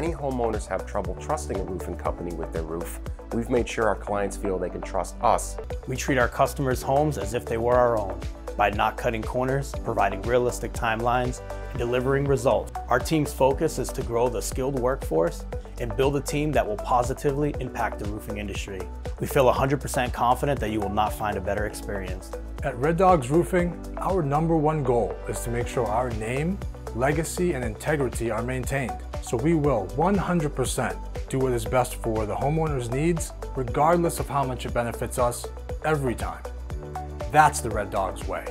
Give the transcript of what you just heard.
many homeowners have trouble trusting a roofing company with their roof, we've made sure our clients feel they can trust us. We treat our customers' homes as if they were our own by not cutting corners, providing realistic timelines, and delivering results. Our team's focus is to grow the skilled workforce and build a team that will positively impact the roofing industry. We feel 100% confident that you will not find a better experience. At Red Dog's Roofing, our number one goal is to make sure our name, legacy, and integrity are maintained. So we will 100% do what is best for the homeowner's needs, regardless of how much it benefits us every time. That's the Red Dogs way.